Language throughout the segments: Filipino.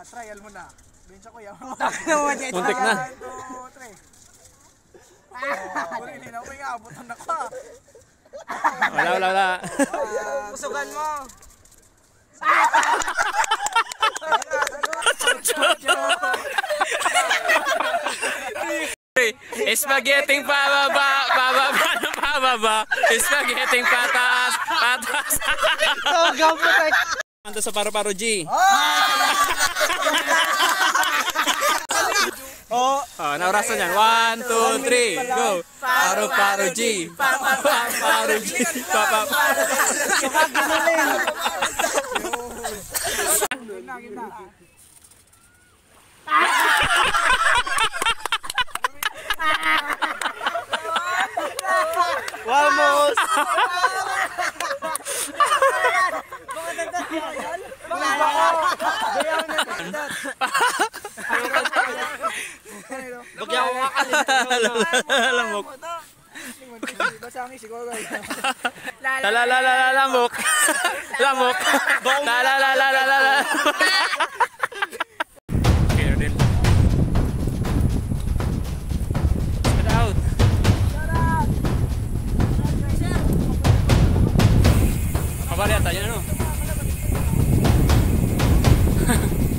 Ah, trial mo na. Bench ako yan. Muntik na. 1, 2, 3. Oh, hindi na ako may aabutan na ka. Wala, wala, wala. Pusugan mo. Spaghetti pababa, pababa pababa. Spaghetti pataas, pataas. Oh, gampo tayo. Ando sa paro-paro G. Oh, Oh, naurasan yan. One, two, three, go. Paro-paro G. Paro G. Papa. Vamos! Bagyan ko Alam mo. Basta ang siguro. Lalalala lamok. Lamok. Lalalala. Okay, Rodel. Get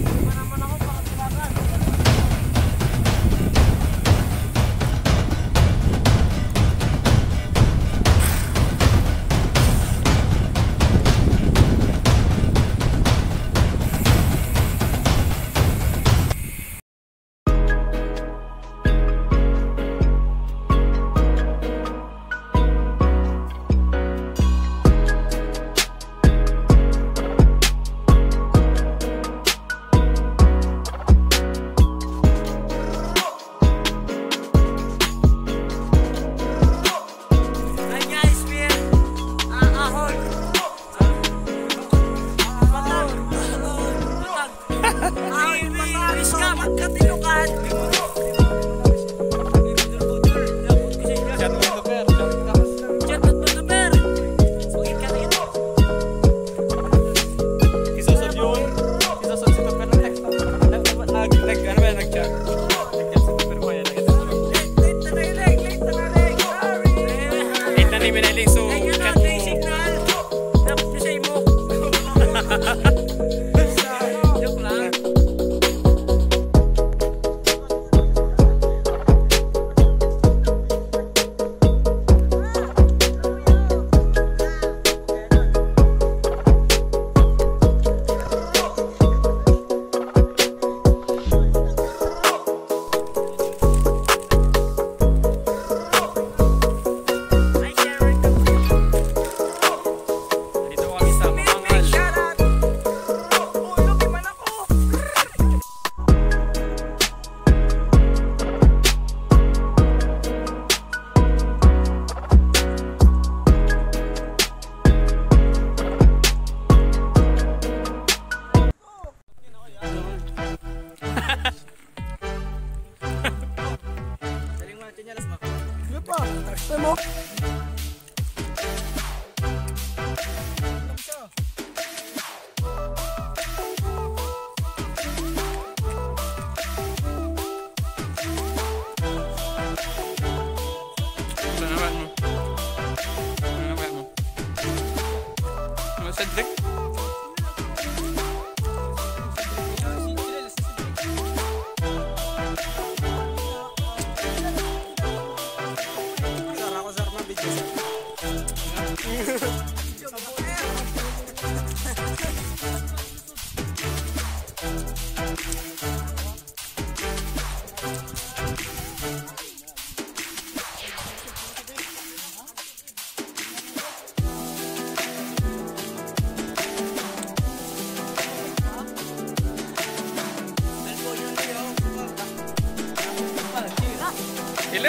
Hello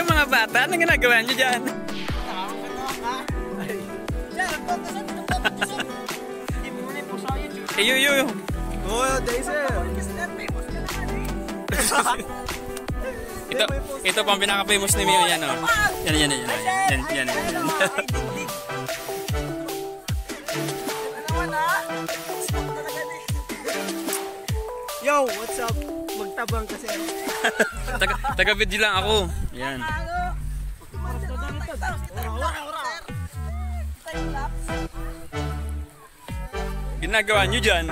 mga bata, anong ginagawa niyo dyan? Eh, yo, yo, yo. Oh, Daisy. Ito, ito pang pinaka-famous ni Mio yan, oh. Yan, yan, yan, yan, yan, yan, yan, yan. Yo, what's up? Magtabang kasi. Taga, taga video lang ako. Yan. Ginagawa nyo dyan.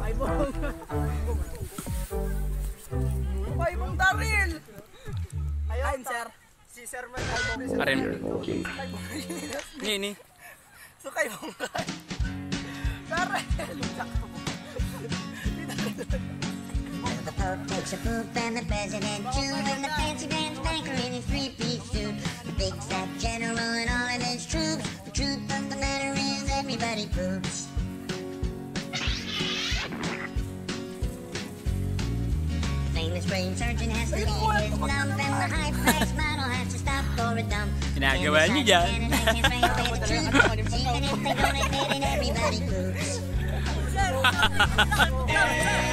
Ay, mong Daryl! Ayun, sir. Si Sir Man Albong. Arin. Ni, ni. Sukay mong Daryl! The Pope poop and the president too, and the fancy pants banker in his three-piece suit. The big fat general and all of his troops. The truth of the matter is everybody poops. Brain surgeon has to leave his lump, and the high-priced model has to stop for a dump. Ginagawa niyo dyan.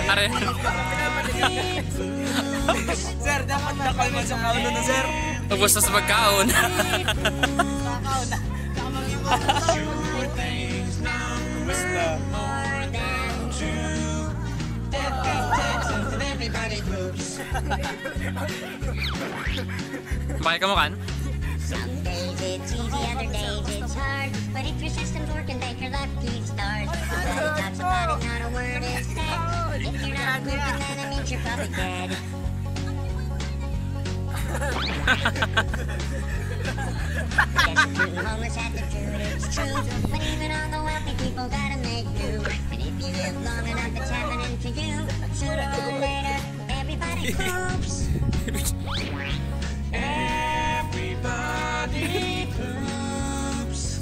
Arin. Sir, dapat nakal mo sa kauno na, sir. Ubus na sa pagkaon. Basta. Bakit ka? Some days it's easy, other days it's hard. But if your system's working, thank your lucky stars. Nobody talks about it, not a word is said. If you're not pooping, then it means you're probably dead. Homeless to do it, it's true. But even all the wealthy people gotta make do. And if you live long enough, it's happening to you. Sooner or poops. Everybody poops.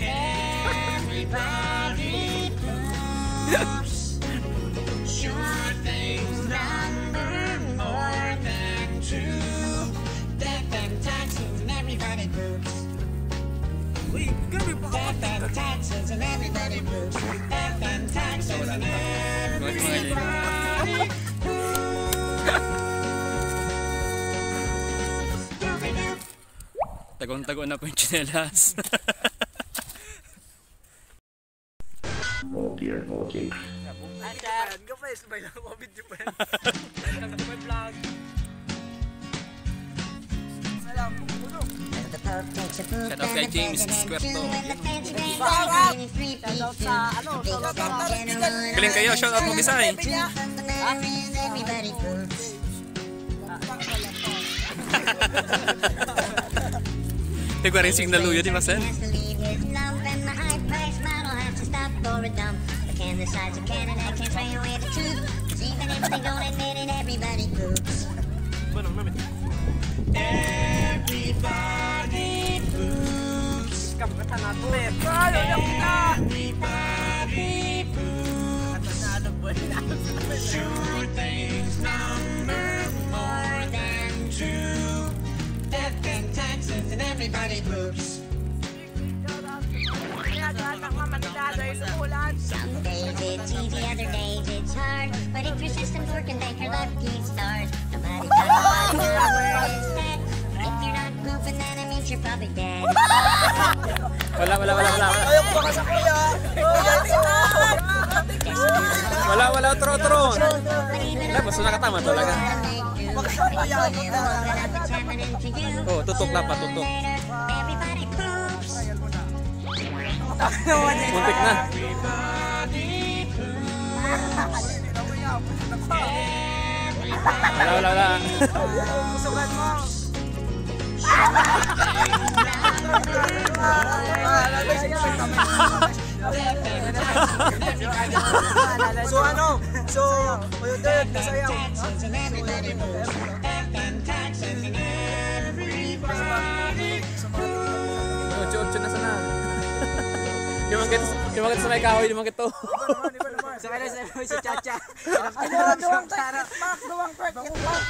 Everybody poops. Sure things number more than two. Death and taxes and everybody poops. Death and taxes and everybody poops. Death and taxes and Bakit mga Tagong-tago na po yung chinelas. Ayan, ka pa, sabay lang ako video pa yan. My vlog. Salam, poop Shout out kay James Squerto. Shout out! sa, ano, shout out sa Galing kayo, shout out mo Bisay. the truth of the matter is everybody poops. Tigwa rin signal luyo, di ba, Sen? Has to leave his lump and the high-priced model has to stop for a dump. Everybody poops. Some days it's easy, other days it's hard. But if your system's working, thank your lucky stars. Nobody not a word is said. If you're not pooping, then it means you're probably dead. Wala, wala, wala, wala. Ayaw ko sa kuya! Wala, wala, otro, otro. Wala, basta nakatama talaga. Oh, tutok na pa, tutok. Muntik na. Wala, wala, wala. Sugat mo! So ano? So, kayo din, nasayaw. Yung mga sa may kahoy, mga ito. Sa kanya sa si Chacha. Ano, duwang twerk, Mak, duwang twerk, Mak.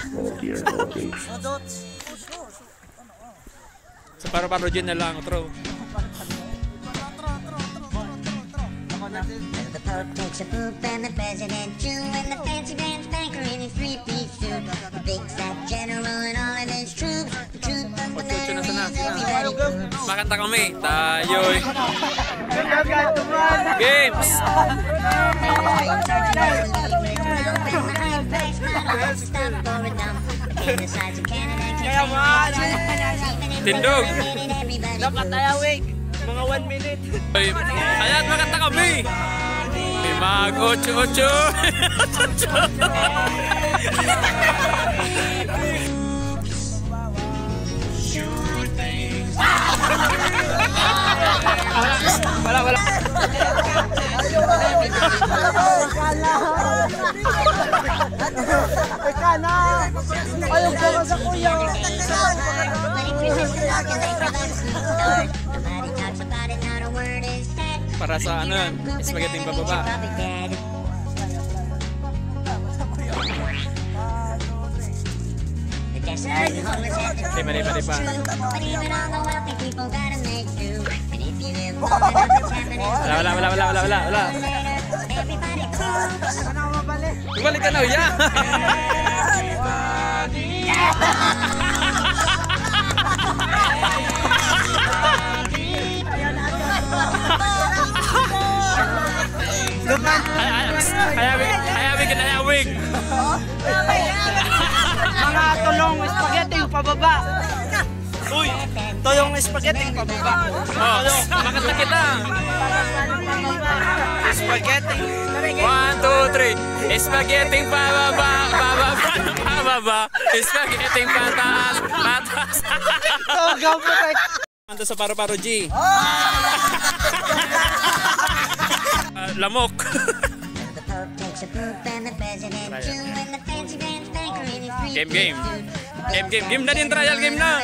Dots. Sa paro-paro dyan na lang, otro. The Pope takes a poop and the president too, and the fancy pants banker in his three-piece suit. The big fat general and all of his troops. Ocho-ocho na sana. Makanta kami. Tayo'y games. Tindog. Dapat ayawig. Mga 1 minute. Ay, Kaya't makanta kami. Limag ocho-ocho. wala, wala. Teka na. Ayaw ko ka sa kuya. Para sa ano yan, spaghetti bababa. Di ba, di ba, ba? Wala, wala, wala, wala, wala, wala, wala. Balik ka na, ya! Hayawig, hayawig ka na, hayawig! Mga tulong spaghetti pababa. Uy, tulong spaghetti pababa. Oh, makanta kita! Spaghetti. One, two, three. Spaghetti pababa, pababa, pababa. Spaghetti pataas, pataas. Oh, gapo tayo. Ando sa paro-paro G. Ah, lamok. Game, game. Game, game. Game na din, trial game na.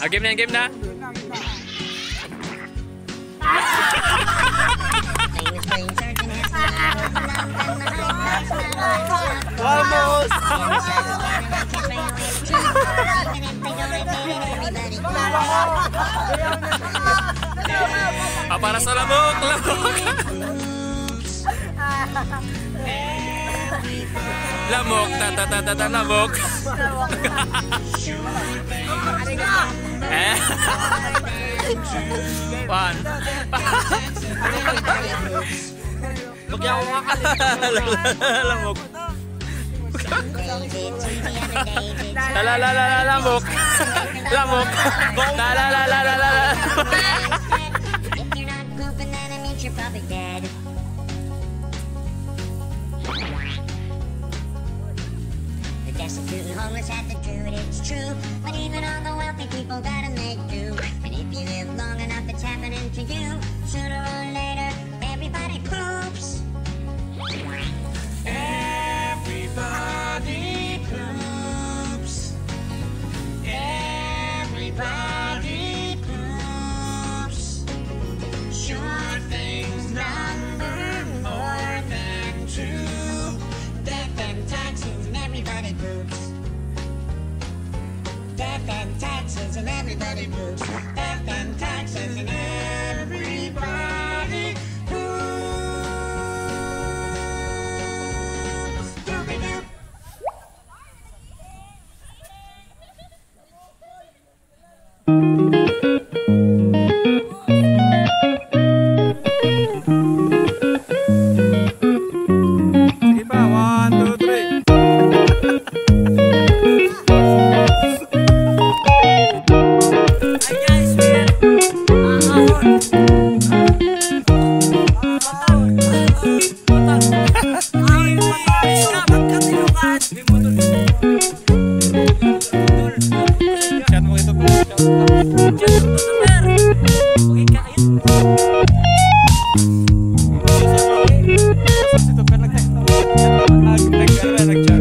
Ah, game na, game na. Vamos. Ah, para lamok. Lamok, ta ta ta ta ta lamok. eh. One. Bagyan ko nga lamok. La la la la la lamok. Lamok. To the homeless to do it it's true. But even all the wealthy people gotta make do. Death and taxes and everybody poops. Benedict.